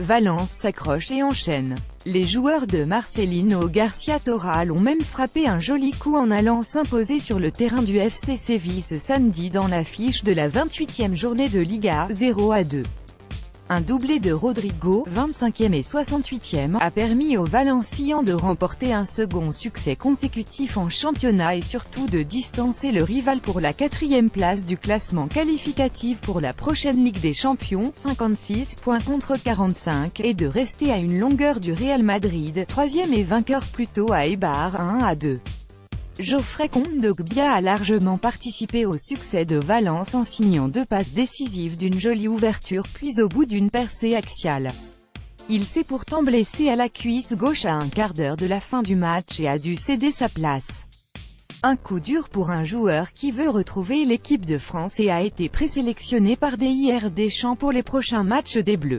Valence s'accroche et enchaîne. Les joueurs de Marcelino Garcia Toral ont même frappé un joli coup en allant s'imposer sur le terrain du FC Séville ce samedi dans l'affiche de la 28e journée de Liga, 0 à 2. Un doublé de Rodrigo, 25e et 68e, a permis aux Valencians de remporter un second succès consécutif en championnat et surtout de distancer le rival pour la quatrième place du classement qualificatif pour la prochaine Ligue des Champions, 56 points contre 45, et de rester à une longueur du Real Madrid, troisième et vainqueur plutôt à Eibar, 1 à 2. Geoffrey Kondogbia a largement participé au succès de Valence en signant deux passes décisives d'une jolie ouverture puis au bout d'une percée axiale. Il s'est pourtant blessé à la cuisse gauche à un quart d'heure de la fin du match et a dû céder sa place. Un coup dur pour un joueur qui veut retrouver l'équipe de France et a été présélectionné par DIR Deschamps pour les prochains matchs des Bleus.